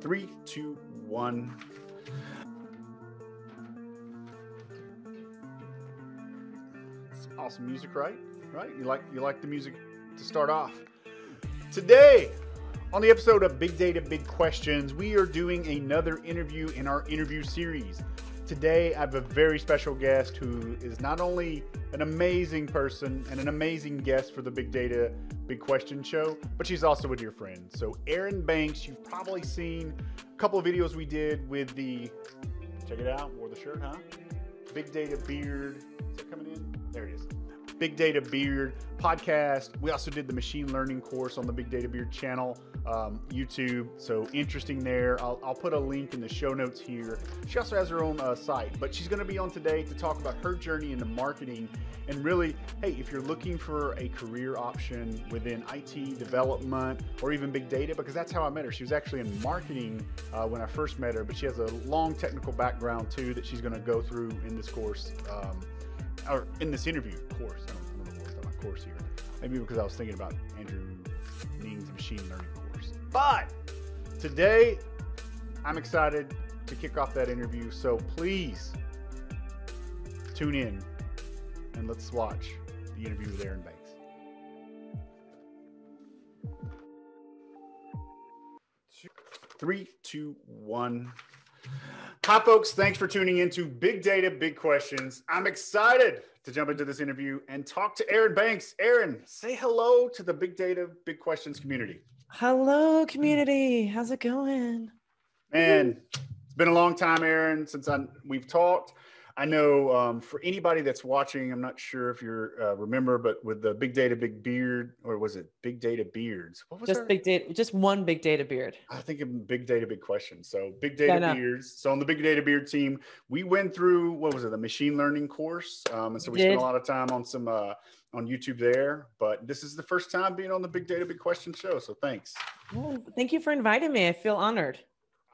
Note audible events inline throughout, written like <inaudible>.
Three, two, one. It's awesome music, right? Right? You like you like the music to start off. Today, on the episode of Big Data Big Questions, we are doing another interview in our interview series. Today, I have a very special guest who is not only an amazing person and an amazing guest for the Big Data Big Question show, but she's also a dear friend. So, Erin Banks, you've probably seen a couple of videos we did with the, check it out, wore the shirt, huh? Big Data Beard. Is that coming in? There it is. Big Data Beard podcast. We also did the machine learning course on the Big Data Beard channel, um, YouTube. So interesting there. I'll, I'll, put a link in the show notes here. She also has her own uh, site, but she's going to be on today to talk about her journey into marketing and really, hey, if you're looking for a career option within IT development or even big data, because that's how I met her. She was actually in marketing uh, when I first met her, but she has a long technical background too that she's going to go through in this course. Um, or in this interview course. I don't, I don't know what about course here. Maybe because I was thinking about Andrew Ng's machine learning. But today, I'm excited to kick off that interview. So please tune in and let's watch the interview with Erin Banks. Three, two, one. Hi, folks. Thanks for tuning in to Big Data, Big Questions. I'm excited to jump into this interview and talk to Erin Banks. Erin, say hello to the Big Data, Big Questions community. Hello, community. How's it going? Man, it's been a long time, Erin, since I, we've talked. I know um, for anybody that's watching, I'm not sure if you uh, remember, but with the Big Data Big Beard, or was it Big Data Beards? What was just Big Data, just one Big Data Beard. I think of Big Data Big Question. So Big Data yeah, Beards. So on the Big Data Beard team, we went through what was it, the machine learning course, um, and so we, we spent a lot of time on some uh, on YouTube there. But this is the first time being on the Big Data Big Question show, so thanks. Well, thank you for inviting me. I feel honored.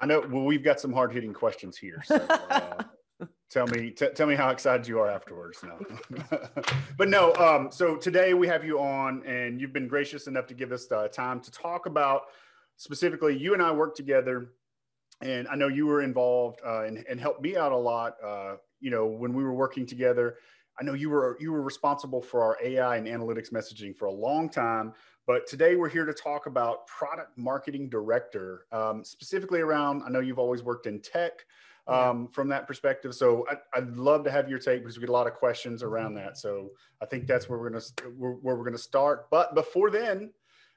I know. Well, we've got some hard hitting questions here. So, uh, <laughs> tell me tell me how excited you are afterwards no <laughs> but no um, so today we have you on and you've been gracious enough to give us the time to talk about specifically you and i work together and i know you were involved uh, and, and helped me out a lot uh, you know when we were working together i know you were you were responsible for our ai and analytics messaging for a long time but today we're here to talk about product marketing director um, specifically around i know you've always worked in tech um, from that perspective. So I, would love to have your take because we get a lot of questions around that. So I think that's where we're gonna where, where we're gonna start. But before then,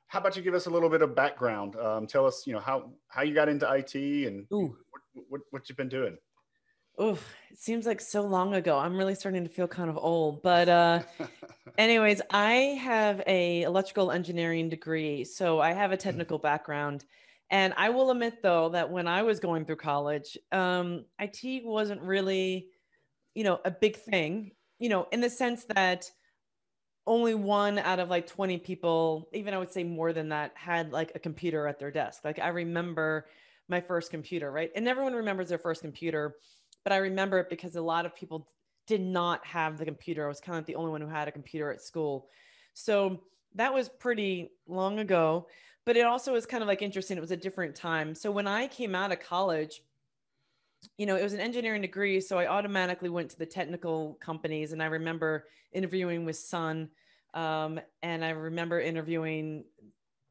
how about you give us a little bit of background? Um, tell us, you know, how how you got into IT and what, what, what you've been doing. Oh, it seems like so long ago. I'm really starting to feel kind of old. But uh, <laughs> anyways, I have a electrical engineering degree, so I have a technical background. And I will admit though that when I was going through college, um, IT wasn't really, you know, a big thing, you know, in the sense that only one out of like 20 people, even I would say more than that, had like a computer at their desk. Like I remember my first computer, right? And everyone remembers their first computer, but I remember it because a lot of people did not have the computer. I was kind of the only one who had a computer at school. So that was pretty long ago but it also was kind of like interesting. It was a different time. So when I came out of college, you know, it was an engineering degree. So I automatically went to the technical companies. And I remember interviewing with Sun. Um, and I remember interviewing,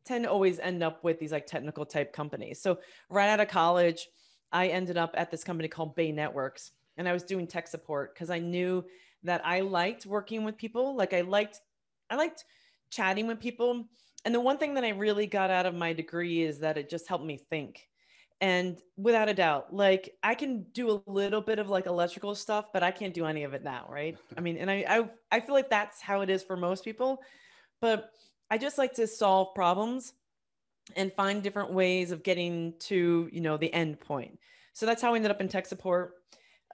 tend to always end up with these like technical type companies. So right out of college, I ended up at this company called Bay Networks. And I was doing tech support because I knew that I liked working with people. Like I liked, I liked chatting with people and the one thing that I really got out of my degree is that it just helped me think. And without a doubt, like I can do a little bit of like electrical stuff, but I can't do any of it now, right? <laughs> I mean, and I, I I feel like that's how it is for most people. But I just like to solve problems and find different ways of getting to, you know, the end point. So that's how I ended up in tech support.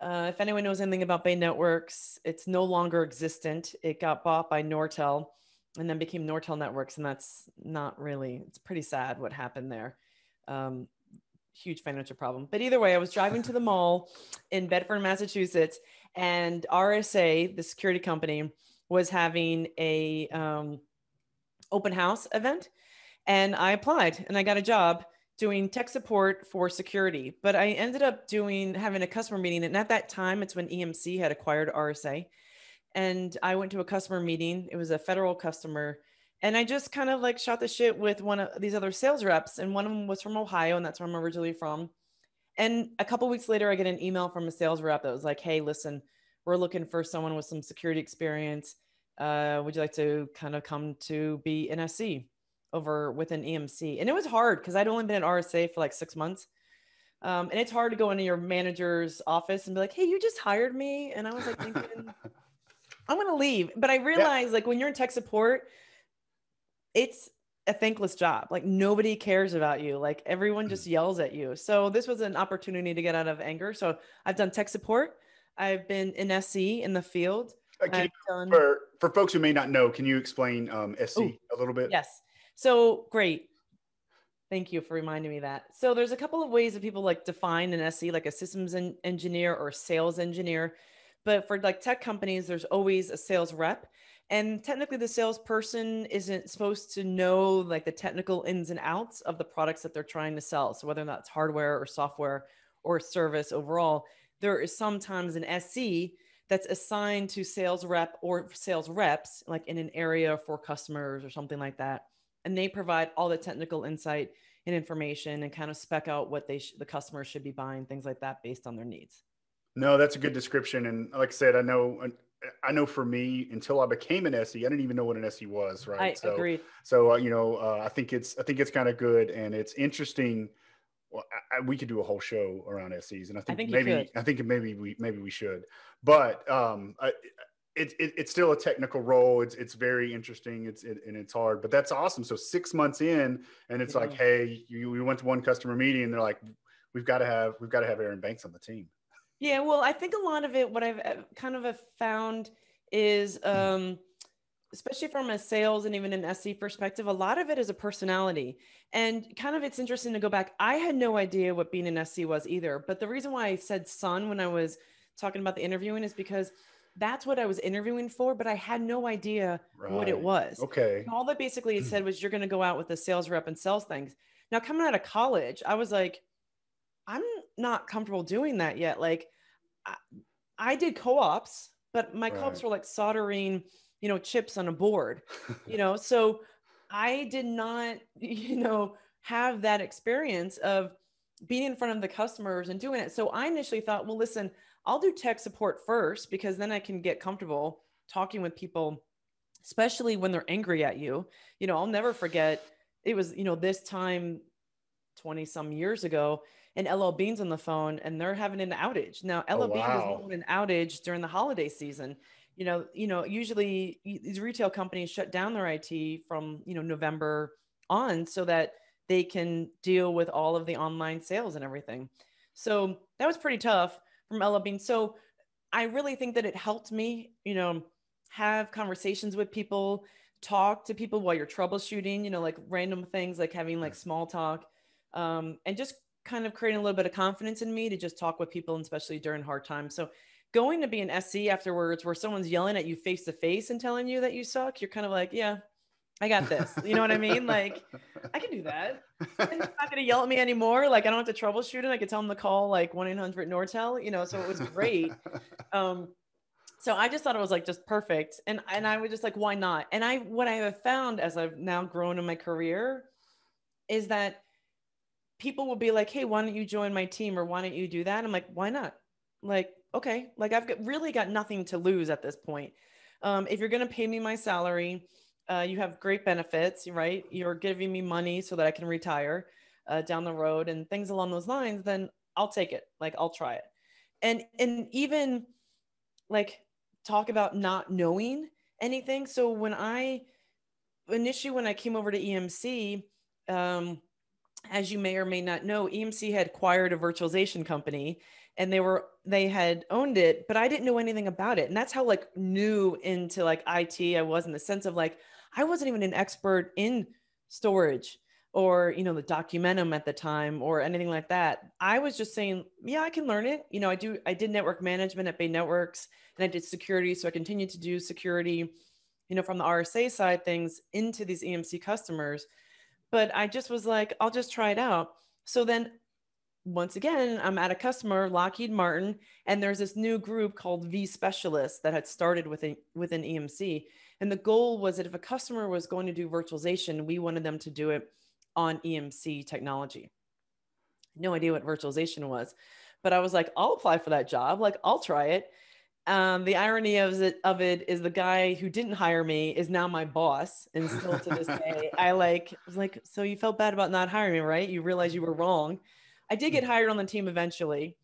Uh, if anyone knows anything about Bay Networks, it's no longer existent. It got bought by Nortel and then became Nortel Networks, and that's not really. It's pretty sad what happened there. Um, huge financial problem. But either way, I was driving to the <laughs> mall in Bedford, Massachusetts, and RSA, the security company, was having a um, open house event, and I applied and I got a job doing tech support for security. But I ended up doing having a customer meeting. And at that time, it's when EMC had acquired RSA. And I went to a customer meeting. It was a federal customer. And I just kind of like shot the shit with one of these other sales reps. And one of them was from Ohio, and that's where I'm originally from. And a couple weeks later, I get an email from a sales rep that was like, hey, listen, we're looking for someone with some security experience. Uh, would you like to kind of come to be an SE with an EMC? And it was hard because I'd only been at RSA for like six months. Um, and it's hard to go into your manager's office and be like, hey, you just hired me. And I was like thinking, I'm going to leave. But I realized yeah. like when you're in tech support, it's a thankless job. Like nobody cares about you. Like everyone just yells at you. So this was an opportunity to get out of anger. So I've done tech support. I've been in SE in the field. Uh, you, done... for for folks who may not know, can you explain um, SE Ooh, a little bit? Yes. So great. Thank you for reminding me that. So there's a couple of ways that people like define an SE, like a systems engineer or sales engineer. But for like tech companies, there's always a sales rep. And technically, the salesperson isn't supposed to know like the technical ins and outs of the products that they're trying to sell. So whether that's hardware or software or service overall, there is sometimes an SE that's assigned to sales rep or sales reps, like in an area for customers or something like that. And they provide all the technical insight and information and kind of spec out what they sh- the customers should be buying, things like that, based on their needs. No, that's a good description. And like I said, I know I know for me, until I became an SE, I didn't even know what an SE was. Right. I so, agreed. So uh, you know, uh, I think it's I think it's kind of good and it's interesting. Well, I, I, we could do a whole show around SEs, and I think, I think maybe I think maybe we maybe we should. But um, I, it, it, it's still a technical role. It's it's very interesting. It's it, and it's hard, but that's awesome. So six months in, and it's yeah. like, hey, you, we went to one customer meeting, and they're like, we've got to have we've got to have Erin Banks on the team. Yeah, well, I think a lot of it, what I've uh, kind of found is, um, especially from a sales and even an SE perspective, a lot of it is a personality. And kind of it's interesting to go back. I had no idea what being an SE was either. But the reason why I said Sun when I was talking about the interviewing is because that's what I was interviewing for, but I had no idea right. what it was. Okay. all that basically it said <clears throat> was you're going to go out with a sales rep and sell things. Now, coming out of college, I was like, I'm not comfortable doing that yet. Like, I, I did co-ops, but my right. co-ops were like soldering, you know, chips on a board, you <laughs> know. So I did not, <laughs> you know, have that experience of being in front of the customers and doing it. So I initially thought, well, listen, I'll do tech support first because then I can get comfortable talking with people, especially when they're angry at you. You know, I'll never forget it was, you know, this time 20 some years ago and LL Bean's on the phone and they're having an outage. Now, LL oh, Bean wow. was an outage during the holiday season. You know, you know, usually these retail companies shut down their IT from, you know, November on so that they can deal with all of the online sales and everything. So that was pretty tough from LL Bean. So I really think that it helped me, you know, have conversations with people, talk to people while you're troubleshooting, you know, like random things like having like small talk um, and just kind of creating a little bit of confidence in me to just talk with people, especially during hard times. So going to be an SE afterwards where someone's yelling at you face to face and telling you that you suck, you're kind of like, yeah, I got this. You know what I mean? Like, I can do that. And not going to yell at me anymore. Like, I don't have to troubleshoot it. I could tell him to call like 1 800 Nortel, you know, so it was great. <laughs> Um, so I just thought it was like just perfect. And, and I was just like, why not? And I, what I have found as I've now grown in my career is that people will be like, hey, why don't you join my team or why don't you do that? I'm like, why not? Like, okay, like I've got, really got nothing to lose at this point. Um, if you're going to pay me my salary, uh, you have great benefits, right? You're giving me money so that I can retire uh, down the road and things along those lines, then I'll take it. Like, I'll try it. And, and even like talk about not knowing anything. So when I, initially, when I came over to EMC, um, as you may or may not know, EMC had acquired a virtualization company and they were they had owned it, but I didn't know anything about it. And that's how like new into like IT I was in the sense of like I wasn't even an expert in storage or you know the documentum at the time or anything like that i was just saying yeah i can learn it you know i do i did network management at bay networks and i did security so i continued to do security you know from the rsa side things into these emc customers but I just was like, I'll just try it out. So then once again, I'm at a customer, Lockheed Martin, and there's this new group called V Specialists that had started within within EMC. And the goal was that if a customer was going to do virtualization, we wanted them to do it on EMC technology. No idea what virtualization was, but I was like, I'll apply for that job. Like, I'll try it. Um, the irony of it, of it is the guy who didn't hire me is now my boss, and still to this day, <laughs> I like was like, so you felt bad about not hiring me, right? You realize you were wrong I did get hired on the team eventually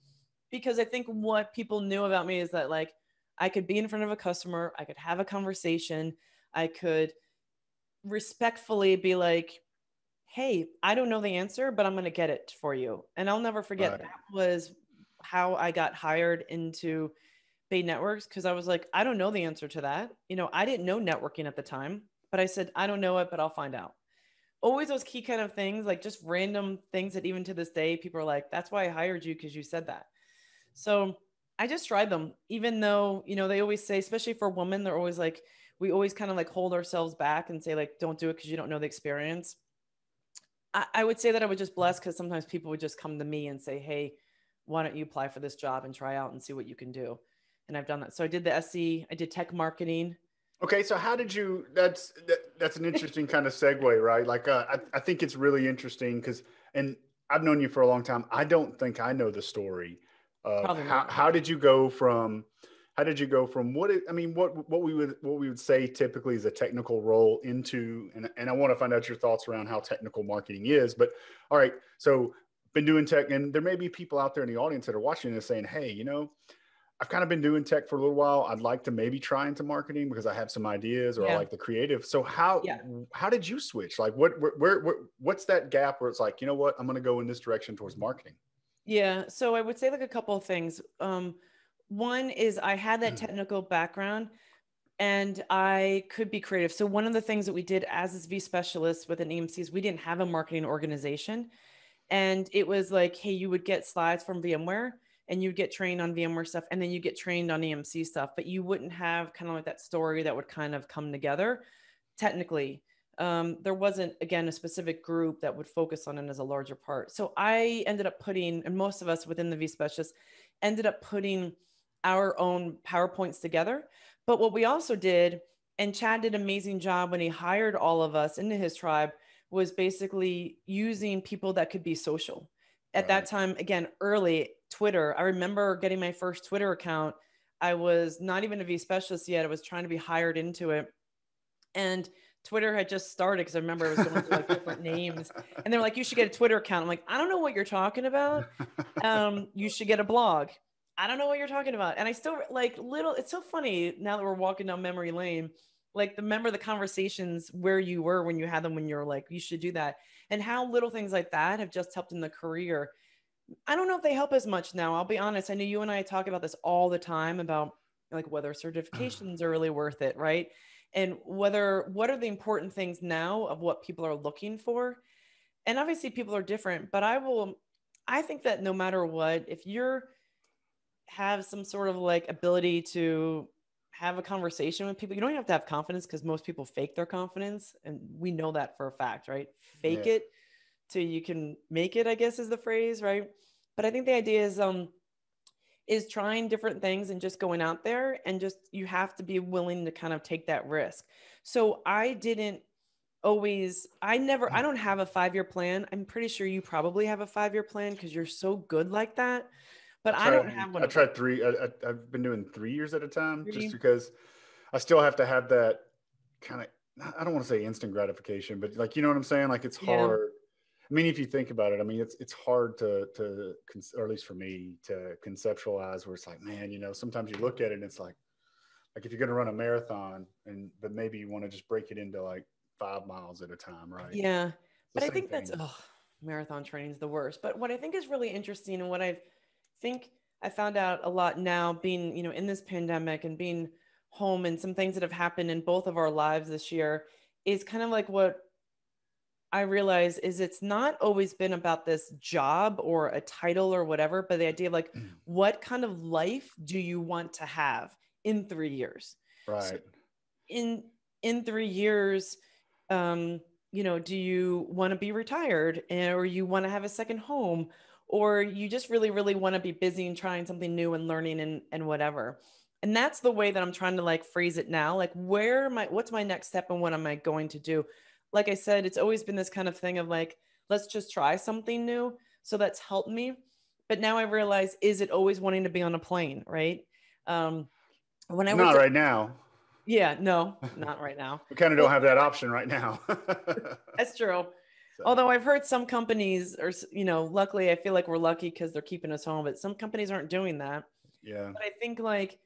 because I think what people knew about me is that like I could be in front of a customer, I could have a conversation, I could respectfully be like, "Hey, I don't know the answer, but I'm going to get it for you." And I'll never forget right. that was how I got hired into Bay Networks because I was like, I don't know the answer to that. You know, I didn't know networking at the time, but I said, I don't know it, but I'll find out always those key kind of things, like just random things that even to this day, people are like, that's why I hired you because you said that. So I just tried them, even though, you know, they always say, especially for women, they're always like, we always kind of like hold ourselves back and say, like, don't do it because you don't know the experience. I, I would say that I was just blessed because sometimes people would just come to me and say, hey, why don't you apply for this job and try out and see what you can do? And I've done that. So I did the SE, I did tech marketing. Okay, so how did you? That's that, that's an interesting kind of segue, right? Like, uh, I I think it's really interesting because, and I've known you for a long time. I don't think I know the story. How how did you go from? How did you go from what? It, I mean, what what we would what we would say typically is a technical role into, and and I want to find out your thoughts around how technical marketing is. But all right, so been doing tech, and there may be people out there in the audience that are watching this saying, "Hey, you know." I've kind of been doing tech for a little while. I'd like to maybe try into marketing because I have some ideas or yeah. I like the creative. So how yeah. how did you switch? Like what where, where, where what's that gap where it's like, you know what, I'm going to go in this direction towards marketing? Yeah, so I would say like a couple of things. Um, one is I had that mm. technical background and I could be creative. So one of the things that we did as a V specialist within EMC is we didn't have a marketing organization. And it was like, hey, you would get slides from VMware and you would get trained on VMware stuff and then you get trained on EMC stuff, but you wouldn't have kind of like that story that would kind of come together technically. Um, there wasn't again a specific group that would focus on it as a larger part. So I ended up putting, and most of us within the V specialists ended up putting our own PowerPoints together. But what we also did, and Chad did an amazing job when he hired all of us into his tribe, was basically using people that could be social. At right. that time, again, early, Twitter. I remember getting my first Twitter account. I was not even a V specialist yet. I was trying to be hired into it. And Twitter had just started because I remember it was going through like different names. And they're like, you should get a Twitter account. I'm like, I don't know what you're talking about. Um, you should get a blog. I don't know what you're talking about. And I still like little, it's so funny now that we're walking down memory lane. Like the remember the conversations where you were when you had them when you're like, you should do that. And how little things like that have just helped in the career I don't know if they help as much now. I'll be honest. I know you and I talk about this all the time about like whether certifications are really worth it, right? And whether what are the important things now of what people are looking for. And obviously people are different, but I will I think that no matter what, if you're have some sort of like ability to have a conversation with people, you don't have to have confidence because most people fake their confidence. And we know that for a fact, right? Fake yeah. it till you can make it, I guess is the phrase, right? But I think the idea is um is trying different things and just going out there and just you have to be willing to kind of take that risk. So I didn't always I never I mm. don't have a 5-year plan. I'm pretty sure you probably have a 5-year plan cuz you're so good like that. But I, tried, I don't have one. I tried 3 I, have been doing 3 years at a time three? just because I still have to have that kind of I don't want to say instant gratification, but like you know what I'm saying? Like it's hard I mean, if you think about it, I mean, it's it's hard to to or at least for me to conceptualize where it's like, man, you know, sometimes you look at it and it's like, like if you're going to run a marathon and but maybe you want to just break it into like five miles at a time, right? Yeah, but I think thing. that's oh, marathon training is the worst. But what I think is really interesting and what I think I found out a lot now, being you know in this pandemic and being home and some things that have happened in both of our lives this year is kind of like what I realize is it's not always been about this job or a title or whatever, but the idea of like, mm. what kind of life do you want to have in three years? Right. So in in three years, um, you know, do you want to be retired eh, or you want to have a second home or you just really, really want to be busy and trying something new and learning and, and whatever. And that's the way that I'm trying to like phrase it now. Like, where am I, what's my next step and what am I going to do? Like I said, it's always been this kind of thing of like, let's just try something new. So that's helped me. But now I realize, is it always wanting to be on a plane? Right. Um, when I not right now. Yeah, no, <laughs> not right now. we kind of don't have that option right now. <laughs> That's true. So. Although I've heard some companies, are, you know, luckily I feel like we're lucky because they're keeping us home, but some companies aren't doing that. Yeah. But I think like,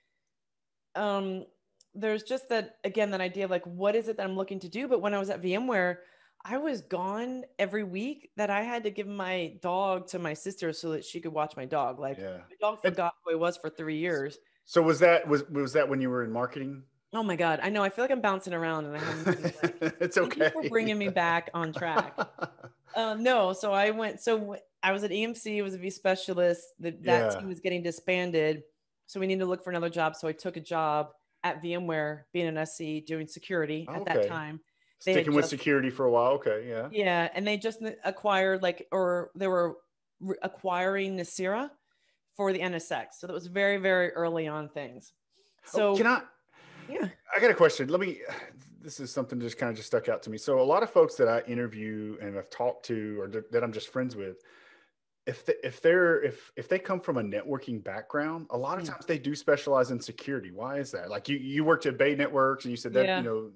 um, there's just that again that idea of like, what is it that I'm looking to do? But when I was at VMware, I was gone every week that I had to give my dog to my sister so that she could watch my dog. Like yeah. my dog forgot who I was for three years. So was that was was that when you were in marketing? Oh my god, I know. I feel like I'm bouncing around, and I haven't. Like, <laughs> it's okay. for bringing me back on track. uh, <laughs> no, so I went. So I was at EMC. It was a v specialist The, that yeah. team was getting disbanded, so we needed to look for another job. So I took a job at VMware, being an SE, doing security at okay. that time. They Sticking with security for a while. Okay, yeah. Yeah, and they just acquired like, or they were re- acquiring Nicira for the NSX. So that was very, very early on things. Oh, so oh, can I? Yeah. I got a question. Let me. This is something that just kind of just stuck out to me. So a lot of folks that I interview and I've talked to, or that I'm just friends with, if they, if they're if if they come from a networking background, a lot of hmm. times they do specialize in security. Why is that? Like you you worked at Bay Networks and you said that yeah. you know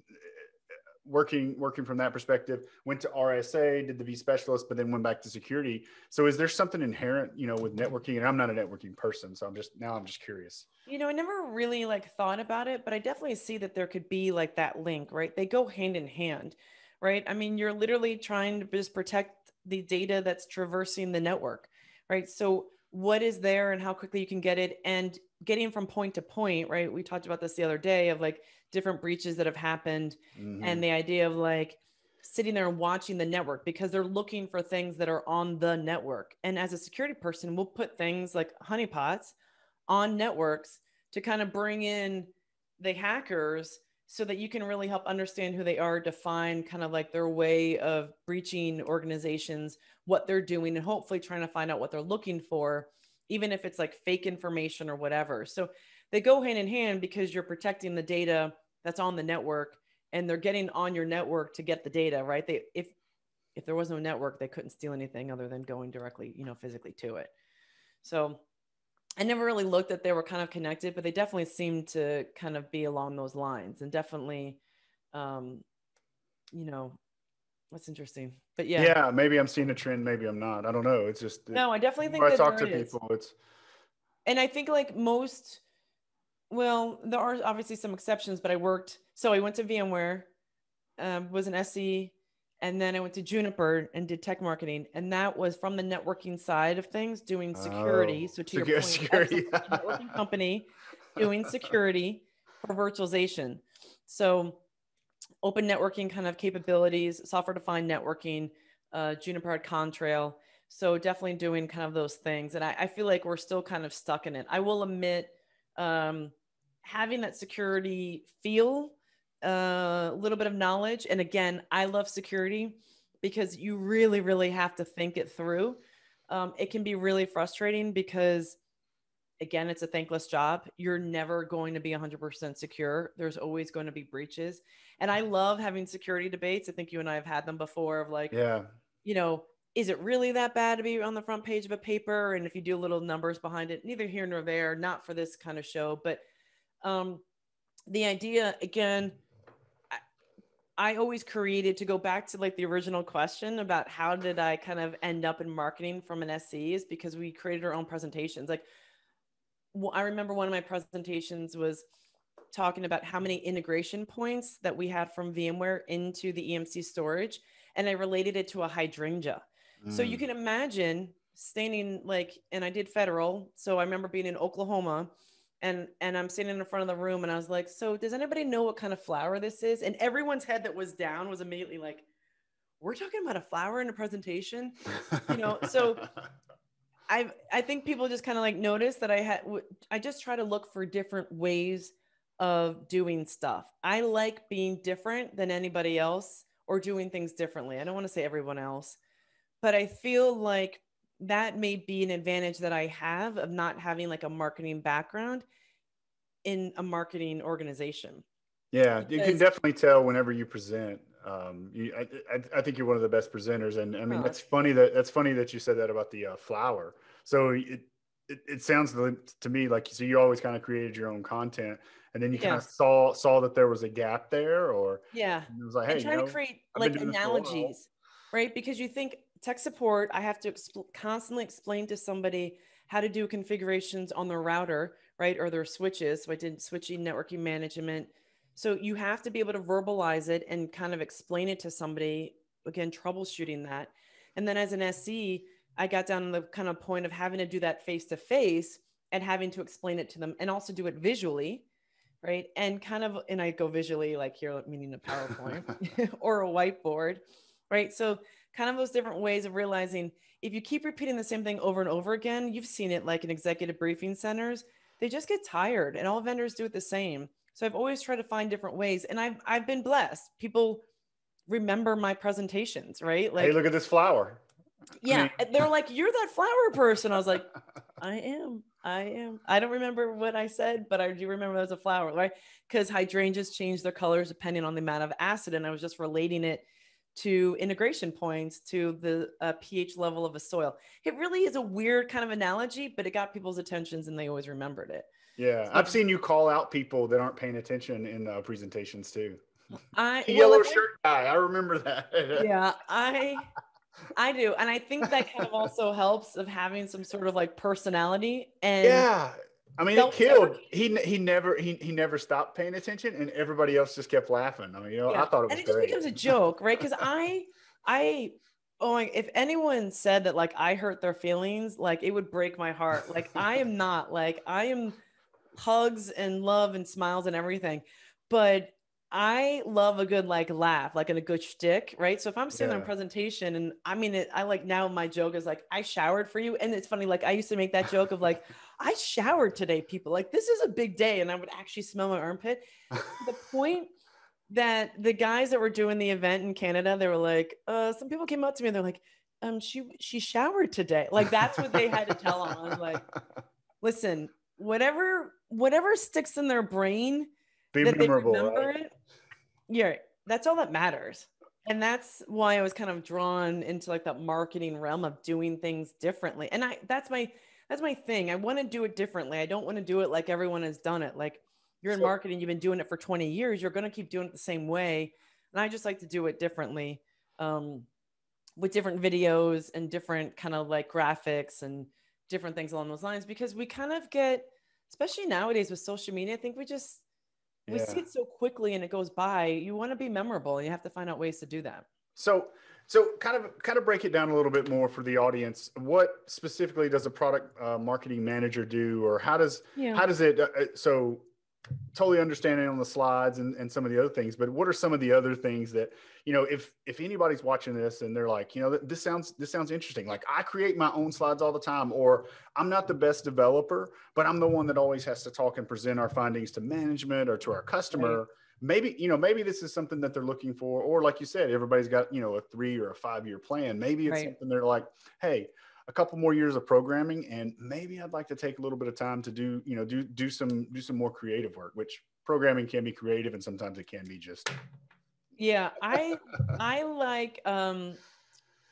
working working from that perspective went to rsa did the V specialist, but then went back to security so is there something inherent you know with networking and i'm not a networking person so i'm just now i'm just curious you know i never really like thought about it but i definitely see that there could be like that link right they go hand in hand right i mean you're literally trying to just protect the data that's traversing the network right? So what is there and how quickly you can get it? And getting from point to point right? We talked about this the other day of like different breaches that have happened mm-hmm. and the idea of like sitting there and watching the network because they're looking for things that are on the network. And as a security person we'll put things like honeypots on networks to kind of bring in the hackers so that you can really help understand who they are define kind of like their way of breaching organizations what they're doing and hopefully trying to find out what they're looking for even if it's like fake information or whatever. So they go hand in hand because you're protecting the data that's on the network and they're getting on your network to get the data right? They if if there was no network they couldn't steal anything other than going directly you know physically to it. So i never really looked that they were kind of connected but they definitely seemed to kind of be along those lines and definitely um you know that's interesting but yeah yeah maybe i'm seeing a trend maybe i'm not i don't know it's just no i definitely think i talk to people it's and i think like most well, there are obviously some exceptions, but I worked. So I went to VMware, um, was an SE, and then I went to Juniper and did tech marketing, and that was from the networking side of things, doing security. Oh, so to your <laughs> point, security. <laughs> networking company doing security for virtualization. So open networking kind of capabilities, software defined networking. Uh, Juniper had Contrail. So definitely doing kind of those things, and I, I feel like we're still kind of stuck in it. I will admit um, having that security feel, a little bit of knowledge. And again, I love security because you really, really have to think it through. Um, it can be really frustrating because, again, it's a thankless job. You're never going to be 100% secure. There's always going to be breaches. And I love having security debates. I think you and I have had them before of like, yeah, you know, is it really that bad to be on the front page of a paper? And if you do little numbers behind it, neither here nor there, not for this kind of show. But um, the idea, again, I always created to go back to like the original question about how did I kind of end up in marketing from an SE is because we created our own presentations. Like, well, I remember one of my presentations was talking about how many integration points that we had from VMware into the EMC storage, and I related it to a hydrangea. So you mm. can imagine standing like, and I did federal. So I remember being in Oklahoma and and I'm sitting in the front of the room and I was like, so does anybody know what kind of flower this is? And everyone's head that was down was immediately like, we're talking about a flower in a presentation, you know. So <laughs> I I think people just kind of like noticed that I had I just try to look for different ways of doing stuff. I like being different than anybody else or doing things differently. I don't want to say everyone else, but I feel like that may be an advantage that I have of not having like a marketing background in a marketing organization. Yeah, you can definitely tell whenever you present. Um, you, I, I, I, think you're one of the best presenters, and I mean, oh, that's funny that that's funny that you said that about the uh, flower. So it, it, it sounds to me like so you always kind of created your own content, and then you kind of saw saw that there was a gap there, or yeah, it was like, hey, and trying you know, to create like analogies, right? Because you think tech support, I have to exp- constantly explain to somebody how to do configurations on their router, right, or their switches. So I did switching, networking management so you have to be able to verbalize it and kind of explain it to somebody, again, troubleshooting that. And then as an SE, I got down to the kind of point of having to do that face to face and having to explain it to them and also do it visually. Right. And kind of, and I go visually, like here, meaning a <laughs> PowerPoint <laughs> or a whiteboard. Right. So, kind of those different ways of realizing if you keep repeating the same thing over and over again, you've seen it like in executive briefing centers, they just get tired and all vendors do it the same. So I've always tried to find different ways, and I've I've been blessed. People remember my presentations, right? Like, hey, look at this flower. Yeah, they're like, "You're that flower person." I was like, <laughs> "I am, I am." I don't remember what I said, but I do remember there's a flower, right? Because hydrangeas change their colors depending on the amount of acid, and I was just relating it to integration points to the uh, pH level of a soil. It really is a weird kind of analogy, but it got people's attentions, and they always remembered it. Yeah, so, I've seen you call out people that aren't paying attention in uh, presentations too. I the <laughs> yellow shirt guy, I remember that. <laughs> yeah, I I do, and I think that kind of also helps of having some sort of like personality and yeah. I mean, it killed. He he never he he never stopped paying attention, and everybody else just kept laughing. I mean, you know, yeah. I thought it was and it great. just becomes a joke, right? Because I I oh my, if anyone said that like I hurt their feelings, like it would break my heart. Like I am <laughs> not like I am hugs and love and smiles and everything. But I love a good like laugh, like in a good shtick, right? So if I'm sitting yeah. on presentation and I mean it, I like now my joke is like I showered for you, and it's funny. Like I used to make that joke of like I showered today, people. Like this is a big day, and I would actually smell my armpit. the <laughs> point that the guys that were doing the event in Canada, they were like, uh, some people came up to me and they're like, um, she she showered today. Like that's what they had to tell them. I was like, <laughs> listen, whatever whatever sticks in their brain Be that memorable, they remember right? it. Yeah, that's all that matters. And that's why I was kind of drawn into like that marketing realm of doing things differently. And I that's my that's my thing. I want to do it differently. I don't want to do it like everyone has done it. Like you're in so, marketing, you've been doing it for 20 years, you're going to keep doing it the same way. And I just like to do it differently. Um, with different videos and different kind of like graphics and different things along those lines because we kind of get especially nowadays with social media i think we just we yeah. see it so quickly and it goes by you want to be memorable and you have to find out ways to do that so so kind of kind of break it down a little bit more for the audience what specifically does a product uh, marketing manager do or how does yeah. how does it uh, uh so totally understanding on the slides and, and some of the other things but what are some of the other things that you know if if anybody's watching this and they're like you know this sounds this sounds interesting like i create my own slides all the time or i'm not the best developer but i'm the one that always has to talk and present our findings to management or to our customer right. Maybe you know maybe this is something that they're looking for or like you said everybody's got you know a three or a five year plan maybe it's right. something they're like hey a couple more years of programming and maybe I'd like to take a little bit of time to do, you know, do do some do some more creative work, which programming can be creative and sometimes it can be just Yeah, I <laughs> I like um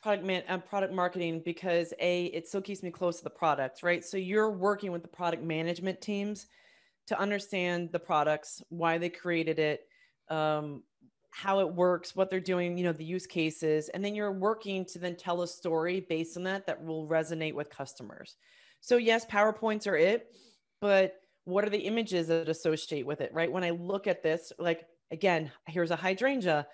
product man uh, product marketing because a it still keeps me close to the product, right? So you're working with the product management teams to understand the products, why they created it, um, how it works, what they're doing, you know, the use cases, and then you're working to then tell a story based on that that will resonate with customers. So yes, PowerPoints are it, but what are the images that associate with it, right? When I look at this, like again, here's a hydrangea.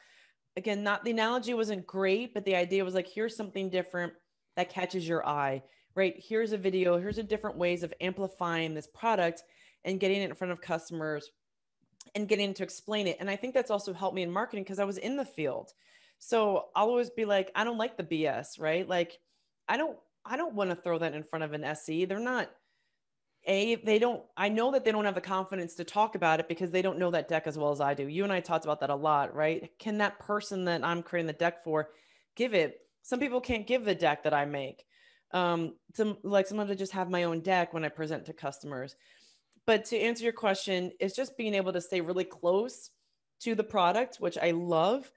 Again, not the analogy wasn't great, but the idea was like, here's something different that catches your eye, right? Here's a video, here's a different ways of amplifying this product and getting it in front of customers and getting to explain it. And I think that's also helped me in marketing because I was in the field. So I'll always be like, I don't like the BS, right? Like, I don't, I don't want to throw that in front of an SE. They're not, a they don't i know that they don't have the confidence to talk about it because they don't know that deck as well as i do you and i talked about that a lot right can that person that i'm creating the deck for give it some people can't give the deck that i make um some like sometimes i just have my own deck when i present to customers but to answer your question it's just being able to stay really close to the product which i love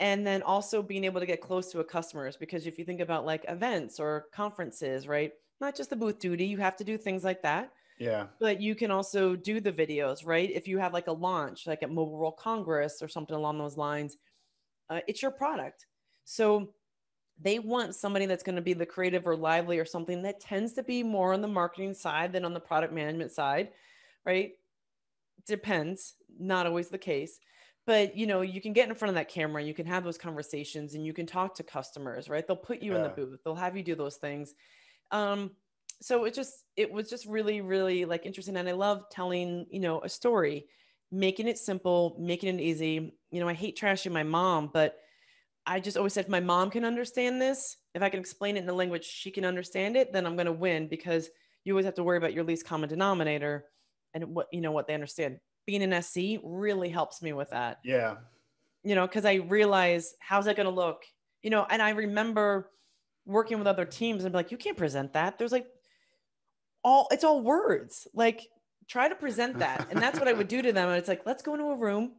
and then also being able to get close to a customers because if you think about like events or conferences right not just the booth duty. You have to do things like that. Yeah. But you can also do the videos, right? If you have like a launch, like at Mobile World Congress or something along those lines, uh, it's your product. So they want somebody that's going to be the creative or lively or something that tends to be more on the marketing side than on the product management side, right? Depends, not always the case. But you know, you can get in front of that camera, you can have those conversations and you can talk to customers, right? They'll put you yeah. in the booth, they'll have you do those things um so it just it was just really really like interesting and i love telling you know a story making it simple making it easy you know i hate trashing my mom but i just always said if my mom can understand this if i can explain it in the language she can understand it then i'm going to win because you always have to worry about your least common denominator and what you know what they understand being an se really helps me with that yeah you know because i realize how's that going to look you know and i remember working with other teams and be like, you can't present that. There's like all it's all words. Like try to present that. And that's what I would do to them. And it's like, let's go into a room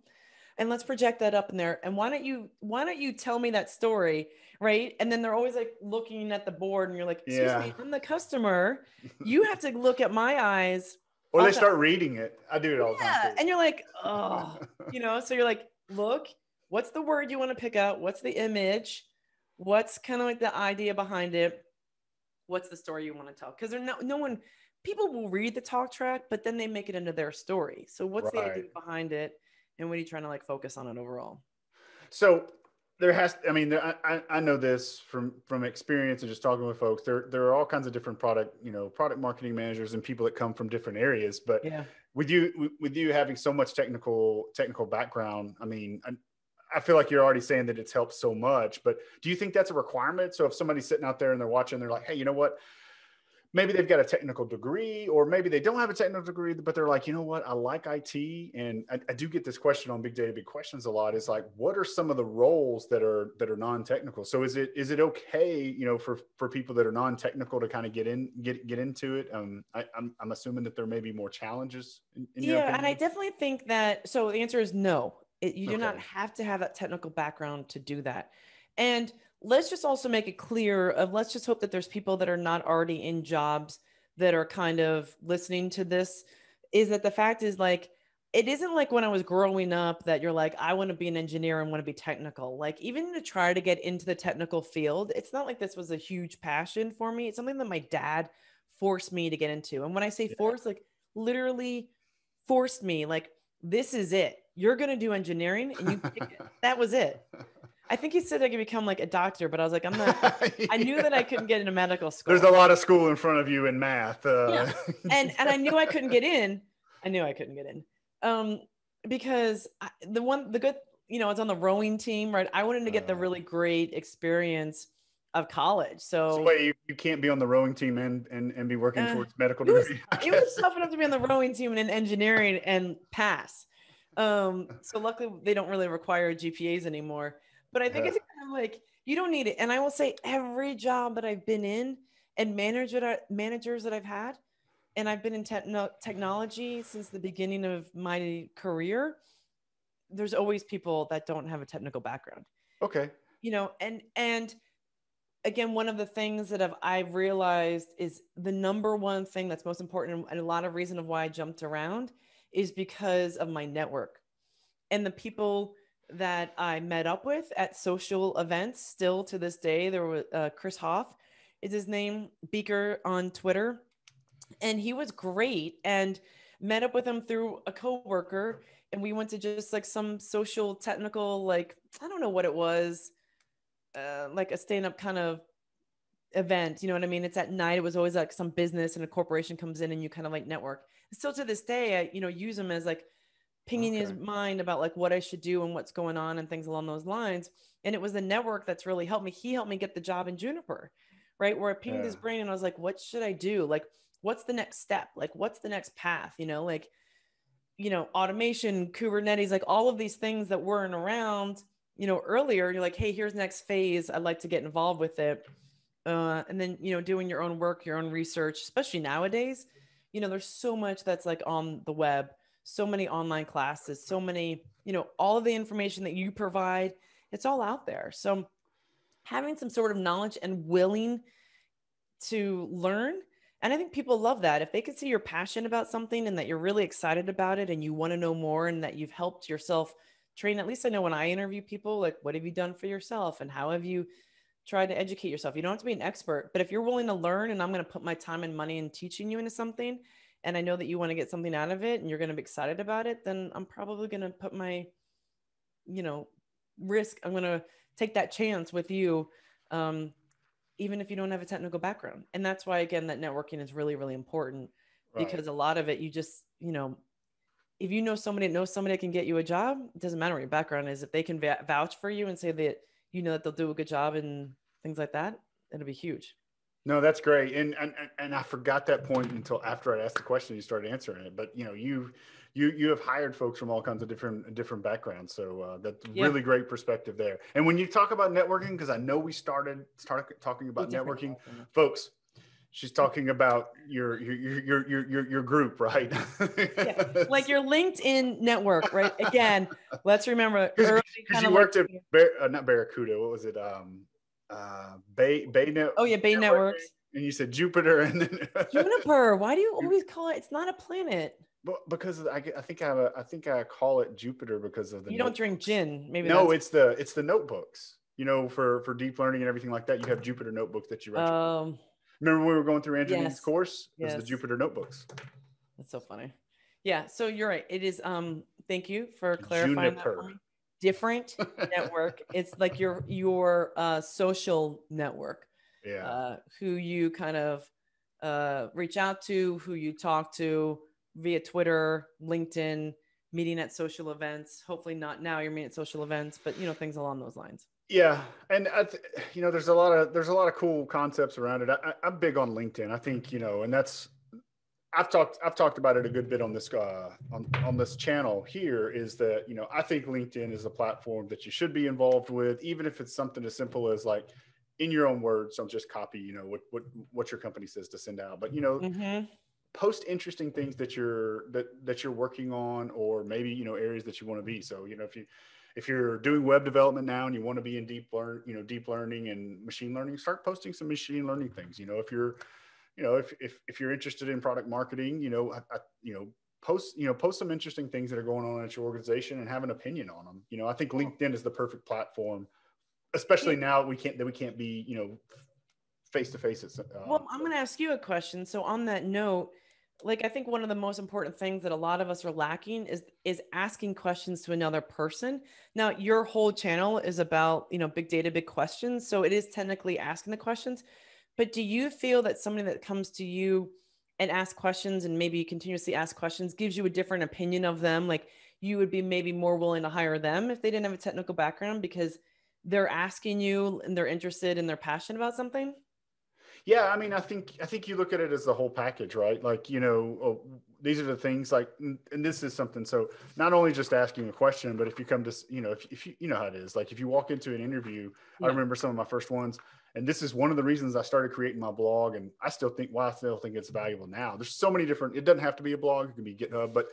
and let's project that up in there. And why don't you why don't you tell me that story? Right. And then they're always like looking at the board and you're like, excuse yeah. me, I'm the customer. <laughs> You have to look at my eyes. Or they start reading it. I do it all yeah. the time. And you're like, oh, <laughs> you know, so you're like, look, what's the word you want to pick out? What's the image? what's kind of like the idea behind it what's the story you want to tell because there's no no one people will read the talk track but then they make it into their story so what's right. the idea behind it and what are you trying to like focus on it overall? So there has i mean there, I, I know this from from experience and just talking with folks. There there are all kinds of different product you know product marketing managers and people that come from different areas. But yeah. with you with you having so much technical technical background i mean I feel like you're already saying that it's helped so much, but do you think that's a requirement? So if somebody's sitting out there and they're watching, they're like, hey, you know what? Maybe they've got a technical degree, or maybe they don't have a technical degree, but they're like, you know what? I like IT, and I, I do get this question on Big Data Big Questions a lot. Is like, what are some of the roles that are that are non-technical? So is it is it okay, you know, for for people that are non-technical to kind of get in get get into it? Um, I, am I'm, I'm assuming that there may be more challenges. In, in yeah, and I definitely think that. So the answer is no. It, you do okay. not have to have that technical background to do that. And let's just also make it clear of let's just hope that there's people that are not already in jobs that are kind of listening to this is that the fact is like it isn't like when I was growing up that you're like, I want to be an engineer and want to be technical. Like, even to try to get into the technical field, it's not like this was a huge passion for me. It's something that my dad forced me to get into. And when I say yeah. forced, like literally forced me, like, this is it you're going to do engineering and you <laughs> that was it i think he said i could become like a doctor but i was like i'm not yeah. <laughs> <laughs> i knew that i couldn't get into medical school there's a lot of school in front of you in math uh... yeah. <laughs> and and i knew i couldn't get in i knew i couldn't get in um because I, the one the good you know it's on the rowing team right i wanted to get uh, the really great experience of college. So, so wait, you, you can't be on the rowing team and and, and be working uh, towards medical degree. It was, it was tough enough to be on the rowing team and in engineering and pass. Um, so luckily they don't really require GPAs anymore. But I think yeah. it's kind of like you don't need it. And I will say every job that I've been in and manager managers that I've had, and I've been in techno- technology since the beginning of my career. There's always people that don't have a technical background. Okay. You know, and and again, one of the things that I've, I've realized is the number one thing that's most important, and a lot of reason of why I jumped around is because of my network and the people that I met up with at social events. Still to this day, there was uh, Chris Hoff is his name, Beaker on Twitter, and he was great. And met up with him through a coworker, and we went to just like some social technical, like I don't know what it was, uh, like a stand up kind of event. You know what I mean? It's at night. It was always like some business and a corporation comes in, and you kind of like network still to this day, I, you know, use him as like pinging okay. his mind about like what I should do and what's going on and things along those lines. And it was the network that's really helped me. He helped me get the job in Juniper, right? Where I pinged yeah. his brain and I was like, what should I do? Like what's the next step? Like, what's the next path? You know, like, you know, automation, Kubernetes, like all of these things that weren't around, you know, earlier. You're like, hey, here's next phase. I'd like to get involved with it. Uh, and then, you know, doing your own work, your own research, especially nowadays, you know, there's so much that's like on the web, so many online classes, so many, you know, all of the information that you provide, it's all out there. So having some sort of knowledge and willing to learn and I think people love that. If they can see you're passionate about something and that you're really excited about it and you want to know more and that you've helped yourself train, at least I know when I interview people, like, what have you done for yourself and how have you tried to educate yourself? You don't have to be an expert, but if you're willing to learn and I'm going to put my time and money in teaching you into something, and I know that you want to get something out of it and you're going to be excited about it, then I'm probably going to put my, you know, risk. I'm going to take that chance with you um, even if you don't have a technical background. And that's why, again, that networking is really, really important right. because a lot of it, you just, you know, if you know somebody knows somebody that can get you a job, it doesn't matter what your background is. If they can vouch for you and say that you know that they'll do a good job and things like that, it'll be huge. No, that's great. And, and and I forgot that point until after I asked the question, you started answering it. But you know, you you you have hired folks from all kinds of different different backgrounds so uh, that's yeah. really great perspective there and when you talk about networking because i know we started started talking about networking folks she's talking about your your your your your, your group <laughs> right yeah. <laughs> like your linkedin network right again let's remember <laughs> because you worked at Bar- uh, not barracuda what was it um uh bay bay net oh yeah bay networks and you said jupiter and then <laughs> juniper why do you always call it it's not a planet but because I, I think I have a, I think I call it Jupiter because of the. You don't drink gin, maybe. No, it's the it's the notebooks. You know, for for deep learning and everything like that, you have Jupyter notebooks that you write. Um, Remember when we were going through Andrew's yes. course? It was yes. the Jupyter notebooks. That's so funny. Yeah, so you're right. It is. Um, thank you for clarifying Juniper. Different <laughs> network. It's like your your uh, social network. Yeah. Uh, who you kind of uh, reach out to, who you talk to, via Twitter, LinkedIn, meeting at social events. Hopefully not now you're meeting at social events, but you know, things along those lines. Yeah. And th- you know, there's a lot of, there's a lot of cool concepts around it. I, I'm big on LinkedIn. I think, you know, and that's, I've talked, I've talked about it a good bit on this, uh, on, on this channel here is that, you know, I think LinkedIn is a platform that you should be involved with, even if it's something as simple as like, in your own words, don't just copy, you know, what, what, what your company says to send out, but you know, mm-hmm. post interesting things that you're that that you're working on or maybe you know areas that you want to be. So you know if you if you're doing web development now and you want to be in deep learn you know deep learning and machine learning start posting some machine learning things. You know if you're you know if if, if you're interested in product marketing you know I, I, you know post you know post some interesting things that are going on at your organization and have an opinion on them you know i think linkedin is the perfect platform especially now we can't that we can't be you know face to face well i'm going to ask you a question. So on that note like i think one of the most important things that a lot of us are lacking is is asking questions to another person. Now your whole channel is about you know big data big questions. So it is technically asking the questions but do you feel that somebody that comes to you and asks questions and maybe continuously ask questions gives you a different opinion of them? Like you would be maybe more willing to hire them if they didn't have a technical background because they're asking you and they're interested and they're passionate about something yeah, I mean, I think I think you look at it as the whole package, right? Like, you know, oh, these are the things like, and this is something. So not only just asking a question, but if you come to, you know, if, if you, you know how it is, like if you walk into an interview, yeah. I remember some of my first ones, and this is one of the reasons I started creating my blog, and I still think, why well, I still think it's valuable now. There's so many different. It doesn't have to be a blog; it can be GitHub, but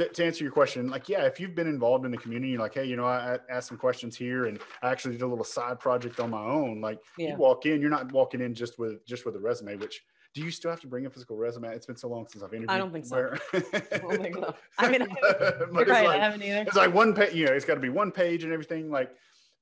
to, to, answer your question, like, yeah, if you've been involved in the community, like, hey, you know, I, I, asked some questions here and I actually did a little side project on my own. Like yeah. you walk in, you're not walking in just with, just with a resume, which do you still have to bring a physical resume? It's been so long since I've interviewed. I don't think so. I don't think so. <laughs> I mean, I right, like, I haven't either. It's like one page, you know, it's got to be one page and everything like,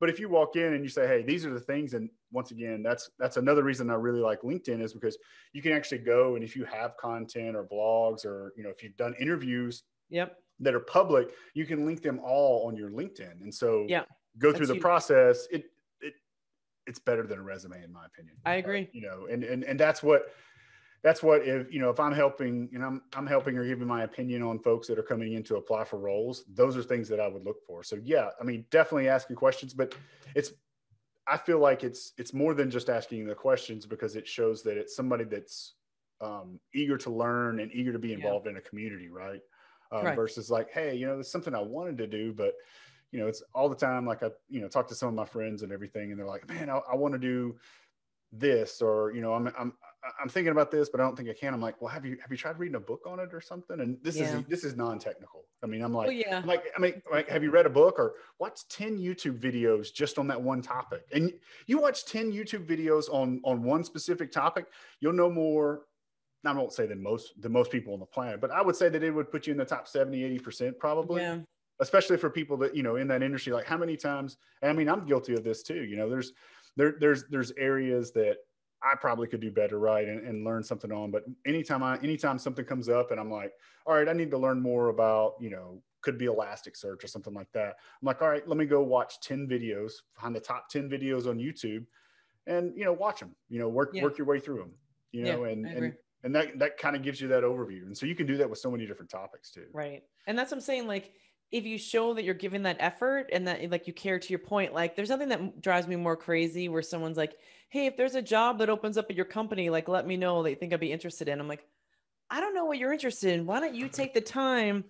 but if you walk in and you say, "Hey, these are the things," and once again, that's that's another reason I really like LinkedIn is because you can actually go and if you have content or blogs or you know if you've done interviews, yep, that are public, you can link them all on your LinkedIn. And so yeah, go through the huge. process. It it it's better than a resume in my opinion. I agree. Uh, you know, and and and that's what that's what if you know if I'm helping and I'm I'm helping or giving my opinion on folks that are coming in to apply for roles, those are things that I would look for. So yeah, I mean definitely asking questions, but it's I feel like it's it's more than just asking the questions because it shows that it's somebody that's um, eager to learn and eager to be involved yeah. in a community, right? Um, versus like, hey, you know, there's something I wanted to do, but you know, it's all the time. Like I, you know, talk to some of my friends and everything, and they're like, man, I, I want to do this, or you know, I'm, I'm, I'm thinking about this, but I don't think I can. I'm like, well, have you, have you tried reading a book on it or something? And this yeah. is, this is non-technical. I mean, I'm like, yeah. I'm like, I mean, like, have you read a book or watch 10 YouTube videos just on that one topic? And you watch 10 YouTube videos on, on one specific topic, you'll know more I won't say than most the most people on the planet, but I would say that it would put you in the top 70, 80% probably. Yeah. Especially for people that, you know, in that industry, like how many times, I mean, I'm guilty of this too. You know, there's there there's there's areas that I probably could do better, right, and, and learn something on. But anytime I anytime something comes up and I'm like, all right, I need to learn more about, you know, could be Elasticsearch or something like that. I'm like, all right, let me go watch 10 videos, find the top 10 videos on YouTube and you know, watch them, you know, work yeah. work your way through them. You know, yeah, and, and and that that kind of gives you that overview. And so you can do that with so many different topics too. Right. And that's what i'm saying like if you show that you're giving that effort and that like you care to your point like there's nothing that drives me more crazy where someone's like hey if there's a job that opens up at your company like let me know that you think i'd be interested in. I'm like i don't know what you're interested in. Why don't you take the time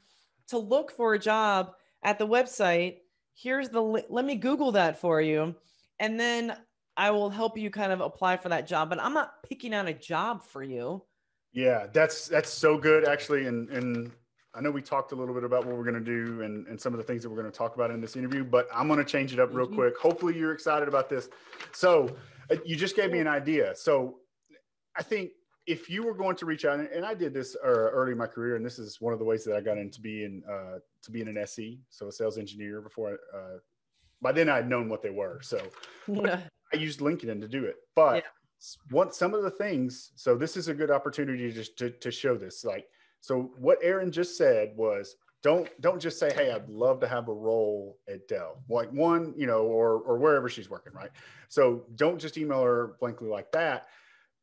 to look for a job at the website? Here's the li- let me google that for you and then i will help you kind of apply for that job. But i'm not picking out a job for you yeah, that's that's so good actually, and and I know we talked a little bit about what we're going to do and, and some of the things that we're going to talk about in this interview, but I'm going to change it up real mm-hmm. quick. Hopefully, you're excited about this. So, uh, you just gave me an idea. So, I think if you were going to reach out, and I did this uh, early in my career, and this is one of the ways that I got into being uh, to being an SE, so a sales engineer. Before, I, uh, by then I'd known what they were, so <laughs> I used LinkedIn to do it. But yeah what some of the things so this is a good opportunity to, to, to show this like so what Erin just said was don't don't just say hey i'd love to have a role at dell like one you know or or wherever she's working right? So don't just email her blankly like that.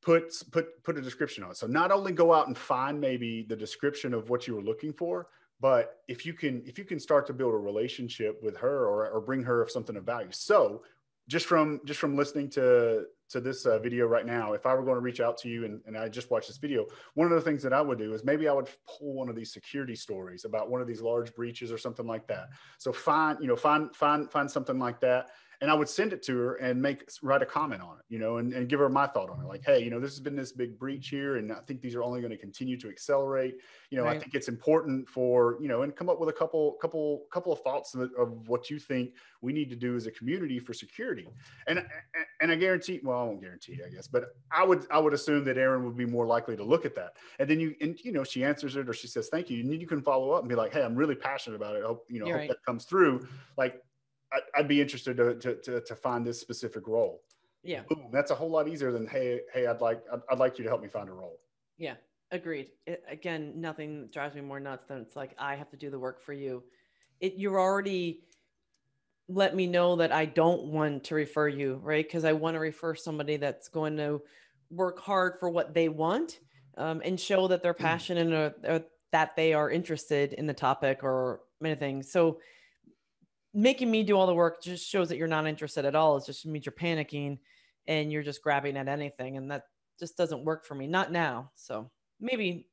Put put put a description on it. So not only go out and find maybe the description of what you were looking for but if you can if you can start to build a relationship with her or, or bring her something of value. So just from just from listening to to this uh, video right now, if I were going to reach out to you and, and I just watched this video, one of the things that I would do is maybe I would pull one of these security stories about one of these large breaches or something like that. So find, you know, find, find, find something like that and I would send it to her and make write a comment on it, you know, and, and give her my thought on it. Like, hey, you know, this has been this big breach here, and I think these are only going to continue to accelerate. You know, right. I think it's important for you know, and come up with a couple couple couple of thoughts of, of, what you think we need to do as a community for security. And and I guarantee, well, I won't guarantee, I guess, but I would I would assume that Erin would be more likely to look at that. And then you and you know, she answers it or she says thank you, and then you can follow up and be like, hey, I'm really passionate about it. I hope you know, hope right. that comes through. Like I'd be interested to, to, to, to find this specific role. Yeah. Boom, that's a whole lot easier than, Hey, Hey, I'd like, I'd, I'd like you to help me find a role. Yeah. Agreed. It, again, nothing drives me more nuts than it's like, I have to do the work for you. It, you're already let me know that I don't want to refer you, right? Because I want to refer somebody that's going to work hard for what they want um, and show that they're mm. passionate or, or, that they are interested in the topic or anything. So making me do all the work just shows that you're not interested at all. It just means you're panicking and you're just grabbing at anything. And that just doesn't work for me. Not now. So maybe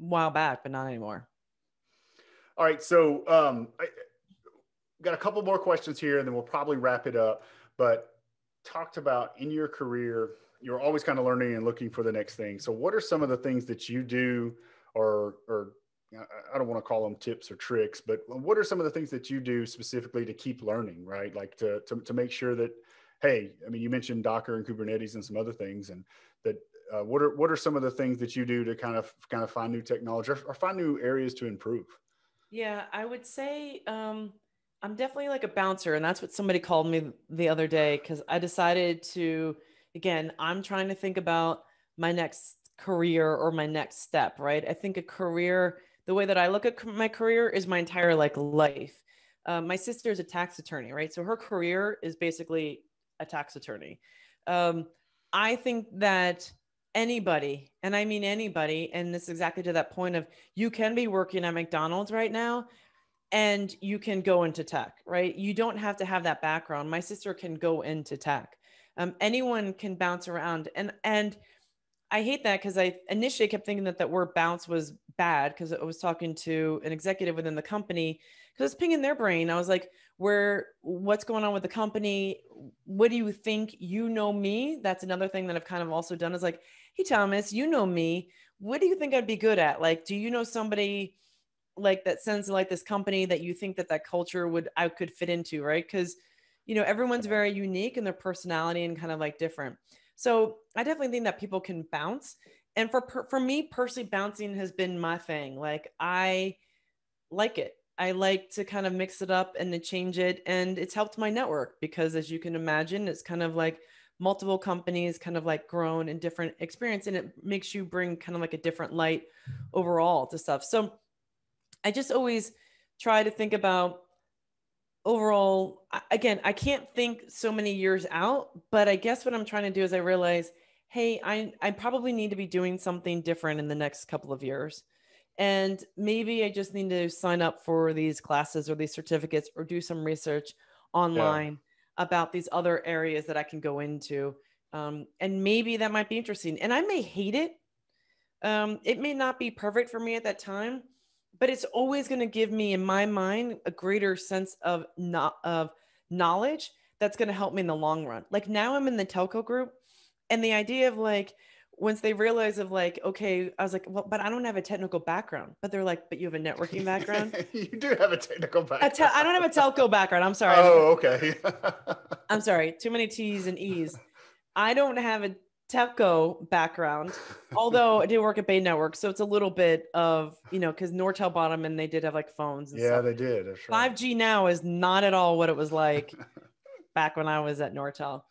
a while back, but not anymore. All right. So um, I got a couple more questions here and then we'll probably wrap it up. But talked about in your career, you're always kind of learning and looking for the next thing. So what are some of the things that you do or, or I don't want to call them tips or tricks, but what are some of the things that you do specifically to keep learning, right? Like to, to, to make sure that, hey, I mean, you mentioned Docker and Kubernetes and some other things, and that uh, what are what are some of the things that you do to kind of kind of find new technology or, or find new areas to improve? Yeah, I would say um, I'm definitely like a bouncer, and that's what somebody called me the other day because I decided to, again, I'm trying to think about my next career or my next step, right? I think a career the way that I look at my career is my entire like life. Um, my sister is a tax attorney, right? So her career is basically a tax attorney. Um, I think that anybody, and I mean anybody, and this exactly to that point of you can be working at McDonald's right now and you can go into tech, right? You don't have to have that background. My sister can go into tech. Um, anyone can bounce around and and I hate that because I initially kept thinking that that word bounce was bad because I was talking to an executive within the company because it's pinging their brain. I was like, where what's going on with the company? What do you think? You know me. That's another thing that I've kind of also done is like, hey Thomas, you know me. What do you think I'd be good at? Like, do you know somebody like that sends like this company that you think that that culture would I could fit into, right? Because you know everyone's very unique in their personality and kind of like different. So I definitely think that people can bounce. And for for me personally, bouncing has been my thing. Like I like it. I like to kind of mix it up and to change it. And it's helped my network because as you can imagine, it's kind of like multiple companies kind of like grown in different experience and it makes you bring kind of like a different light overall to stuff. So I just always try to think about overall again i can't think so many years out but i guess what i'm trying to do is i realize hey i i probably need to be doing something different in the next couple of years. And maybe i just need to sign up for these classes or these certificates or do some research online yeah. about these other areas that i can go into. Um, and maybe that might be interesting. And i may hate it. Um, it may not be perfect for me at that time but it's always going to give me in my mind a greater sense of not of knowledge that's going to help me in the long run. Like now i'm in the telco group and the idea of like once they realize of like okay i was like well but i don't have a technical background. But they're like but you have a networking background? <laughs> You do have a technical background te- i don't have a telco background. I'm sorry. Oh okay. <laughs> I'm sorry. Too many t's and e's. I don't have a telco background, although <laughs> I did work at Bay Network, so it's a little bit of you know because Nortel bought them and they did have like phones. yeah, stuff. they did. Five G now is not at all what it was like <laughs> back when I was at Nortel.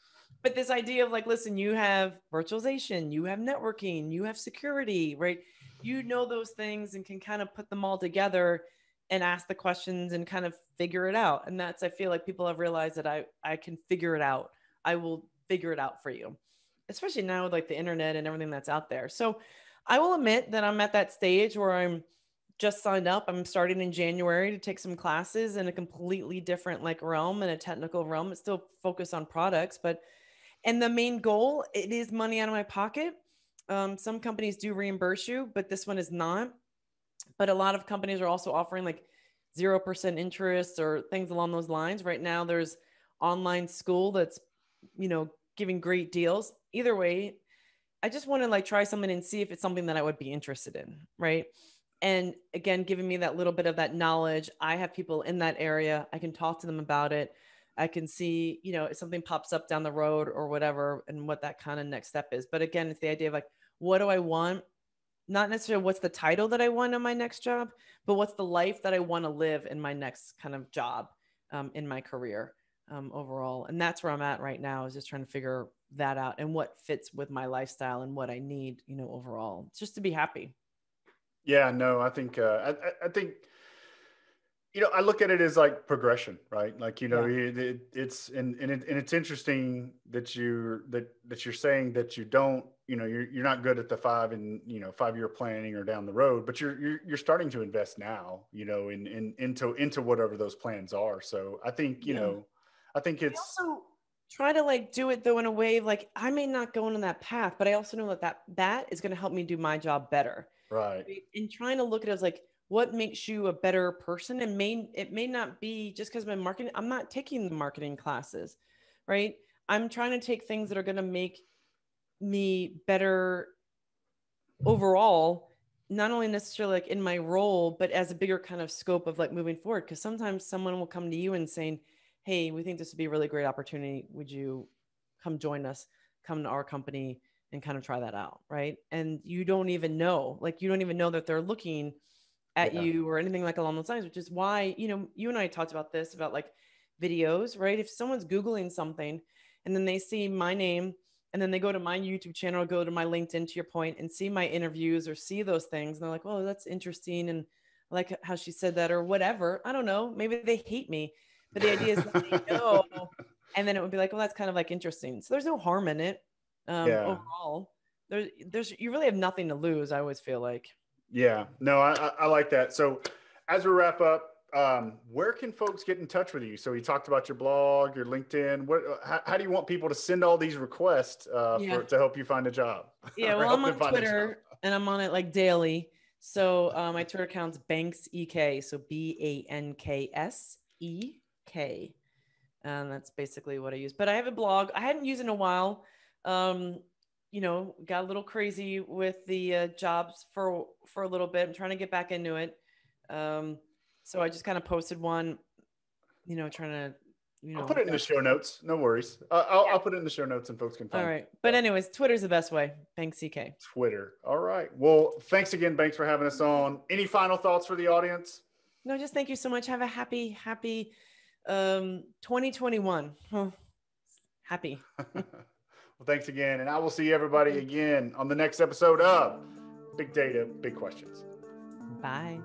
But this idea of like, listen, you have virtualization, you have networking, you have security, right? You know those things and can kind of put them all together and ask the questions and kind of figure it out. And that's I feel like people have realized that I I can figure it out. I will figure it out for you especially now with like the internet and everything that's out there. So I will admit that I'm at that stage where I'm just signed up. I'm starting in January to take some classes in a completely different like realm and a technical realm. It's still focused on products, but and the main goal it is money out of my pocket. Um, some companies do reimburse you, but this one is not. But a lot of companies are also offering like zero percent interest or things along those lines. Right now, there's online school that's you know giving great deals either way, I just want to like try something and see if it's something that I would be interested in, right? And again, giving me that little bit of that knowledge. I have people in that area. I can talk to them about it. I can see, you know, if something pops up down the road or whatever, and what that kind of next step is. But again, it's the idea of like, what do I want? Not necessarily what's the title that I want in my next job, but what's the life that I want to live in my next kind of job um, in my career um, overall. And that's where I'm at right now is just trying to figure that out and what fits with my lifestyle and what I need, you know, overall, it's just to be happy. Yeah, no, I think, uh, I, I think, you know, I look at it as like progression, right? Like, you know, yeah. it, it, it's, and, and, it, and it's interesting that you're, that, that you're saying that you don't, you know, you're, you're not good at the five and, you know, five year planning or down the road, but you're, you're, you're starting to invest now, you know, in, in, into, into whatever those plans are. So I think, you yeah. know, I think it's I also try to like do it though in a way of like I may not go on that path, but I also know that that, that is going to help me do my job better. Right. And trying to look at it as like what makes you a better person and may it may not be just because I'm marketing i'm not taking the marketing classes right i'm trying to take things that are going to make me better overall not only necessarily like in my role but as a bigger kind of scope of like moving forward because sometimes someone will come to you and saying hey, we think this would be a really great opportunity. Would you come join us, come to our company and kind of try that out? Right. And you don't even know, like, you don't even know that they're looking at yeah. you or anything like along those lines, which is why, you know, you and I talked about this about like videos, right? If someone's Googling something and then they see my name and then they go to my YouTube channel, go to my LinkedIn to your point and see my interviews or see those things. And they're like, oh, that's interesting. And I like how she said that or whatever. I don't know. Maybe they hate me but the idea is that they know, and then it would be like, well, that's kind of like interesting. So there's no harm in it um, yeah. overall. There's, there's, you really have nothing to lose. I always feel like. Yeah, no, I, I like that. So as we wrap up, um, where can folks get in touch with you? So you talked about your blog, your LinkedIn. What? How, how do you want people to send all these requests uh, Yeah. for, to help you find a job? Yeah, <laughs> well, I'm on? Twitter and I'm on it like daily. So uh, my Twitter account's Banks EK. So B A N K S E K. And that's basically what I use. But I have a blog. I hadn't used in a while. Um, you know, got a little crazy with the uh, jobs for for a little bit. I'm trying to get back into it. Um, so I just kind of posted one. You know, trying to. You know, I'll put it in the show notes. No worries. Uh, I'll, I'll put it in the show notes and folks can find All it. right. But anyways, Twitter's the best way. Banks, EK. Twitter. All right. Well, thanks again, Banks, for having us on. Any final thoughts for the audience? No, just thank you so much. Have a happy, happy um 2021. Huh. Happy. <laughs> well, thanks again. And I will see everybody again on the next episode of Big Data, Big Questions. Bye.